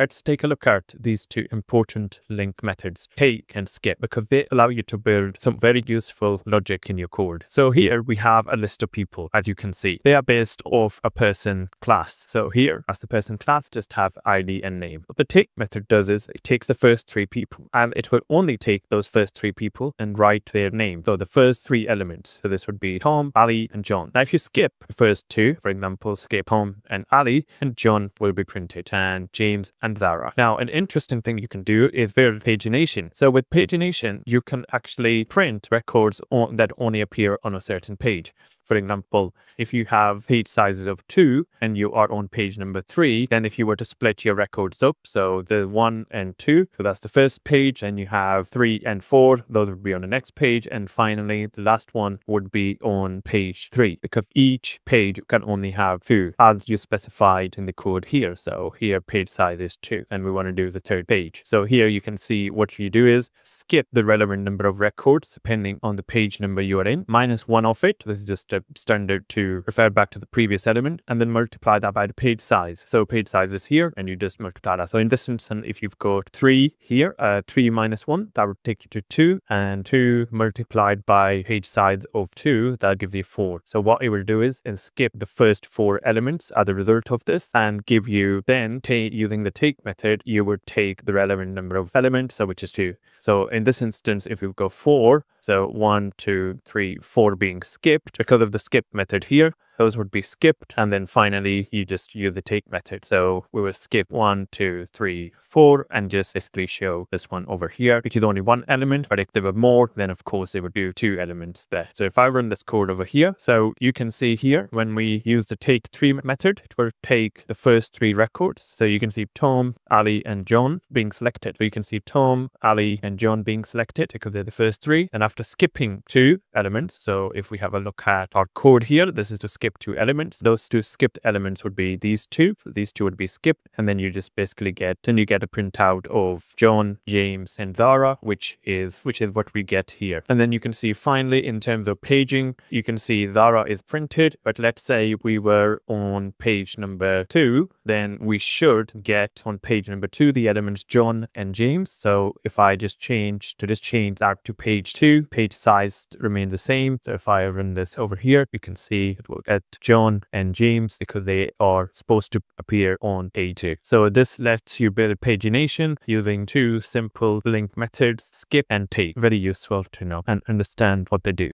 let's take a look at these two important LINQ methods, take and skip, because they allow you to build some very useful logic in your code. So here we have a list of people, as you can see. They are based off a person class. So here, as the person class, just have ID and name. What the take method does is it takes the first three people, and it will only take those first three people and write their name. So the first three elements. So this would be Tom, Ali, and John. Now, if you skip the first two, for example, skip Tom and Ali, and John will be printed, and James and and Zara. Now, an interesting thing you can do is pagination. So with pagination, you can actually print records on, that only appear on a certain page. For example, if you have page sizes of two and you are on page number three, then if you were to split your records up, so the one and two, so that's the first page, and you have three and four, those would be on the next page. And finally, the last one would be on page three, because each page can only have two as you specified in the code here. So here page size is two, and we want to do the third page. So here you can see what you do is skip the relevant number of records depending on the page number you are in, minus one of it. This is just a standard to refer back to the previous element and then multiply that by the page size. So page size is here and you just multiply that. So in this instance, if you've got three here, uh, three minus one, that would take you to two and two multiplied by page size of two, that'll give you four. So what it will do is, skip the first four elements as a result of this and give you then using the take method, you would take the relevant number of elements, so which is two. So in this instance, if we go four, so one, two, three, four being skipped because of the skip method here, those would be skipped. And then finally, you just use the take method. So we will skip one, two, three, four, and just basically show this one over here, which is only one element. But if there were more, then of course it would do two elements there. So if I run this code over here, so you can see here when we use the take three method, it will take the first three records. So you can see Tom, Ali, and John being selected. So you can see Tom, Ali, and John being selected because they're the first three. And after skipping two elements, so if we have a look at our code here, this is to skip two elements. Those two skipped elements would be these two. So these two would be skipped. And then you just basically get, then you get a printout of John, James, and Zara, which is, which is what we get here. And then you can see finally in terms of paging, you can see Zara is printed. But let's say we were on page number two, then we should get on page number two, the elements John and James. So if I just change to just change that to page two, page size remain the same. So if I run this over here, you can see it will get John and James because they are supposed to appear on page 2. So this lets you build pagination using two simple LINQ methods, skip and take. Very useful to know and understand what they do.